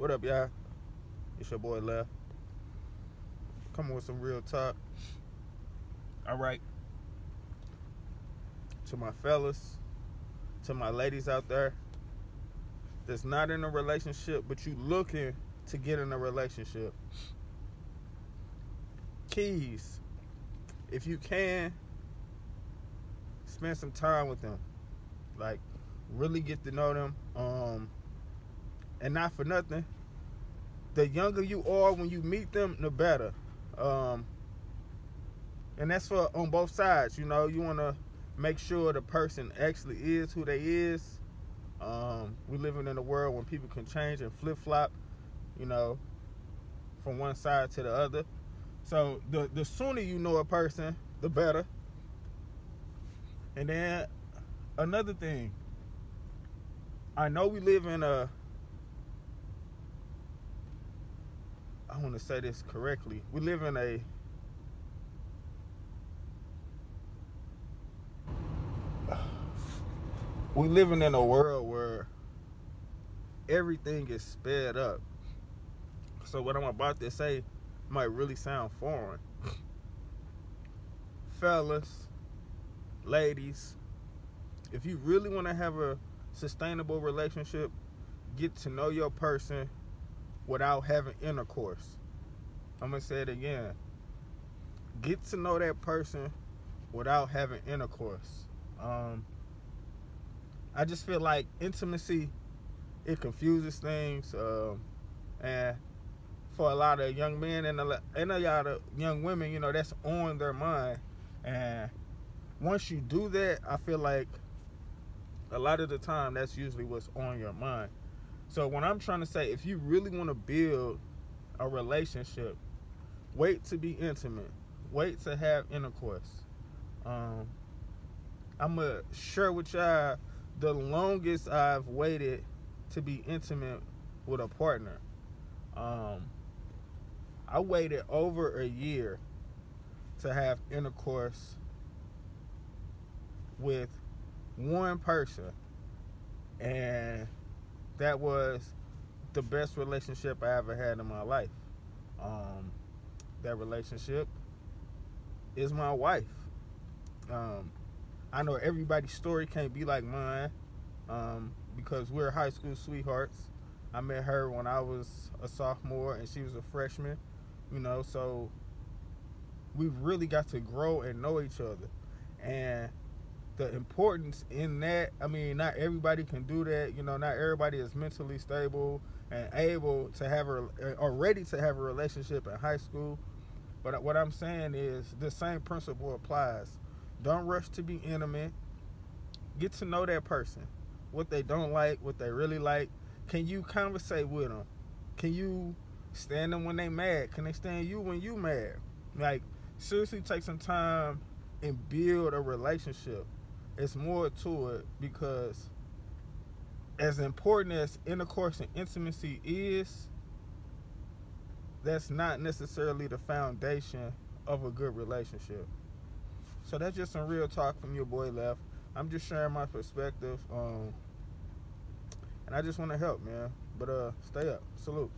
What up, y'all? It's your boy Left. Coming with some real talk. All right. To my fellas, to my ladies out there that's not in a relationship, but you looking to get in a relationship. Keys. If you can, spend some time with them. Like, really get to know them. Um, and not for nothing, the younger you are when you meet them, the better. Um, and that's for on both sides. You know, you want to make sure the person actually is who they is. Um, we living in a world when people can change and flip flop. You know, from one side to the other. So the the sooner you know a person, the better. And then another thing, I know we live in a I want to say this correctly. We live in a we living in a world where everything is sped up. So what I'm about to say might really sound foreign. Fellas, ladies, if you really want to have a sustainable relationship, get to know your person without having intercourse. I'm going to say it again. Get to know that person without having intercourse. Um, I just feel like intimacy, it confuses things. Um, and for a lot of young men and a, and a lot of young women, you know, that's on their mind. And once you do that, I feel like a lot of the time that's usually what's on your mind. So when I'm trying to say, if you really want to build a relationship, wait to be intimate. Wait to have intercourse. Um, I'm gonna share with y'all the longest I've waited to be intimate with a partner. Um, I waited over a year to have intercourse with one person, and that was the best relationship I ever had in my life. Um, that relationship is my wife. Um, I know everybody's story can't be like mine um, because we're high school sweethearts. I met her when I was a sophomore and she was a freshman, you know, so we really got to grow and know each other. And the importance in that, I mean, not everybody can do that. You know, not everybody is mentally stable and able to have a uh, or ready to have a relationship in high school. But what I'm saying is the same principle applies. Don't rush to be intimate. Get to know that person, what they don't like, what they really like. Can you conversate with them? Can you stand them when they mad? Can they stand you when you mad? Like seriously, take some time and build a relationship it's more to it because as important as intercourse and intimacy is, that's not necessarily the foundation of a good relationship. So that's just some real talk from your boy Left. I'm just sharing my perspective, um, and I just want to help, man. But uh, stay up. Salute.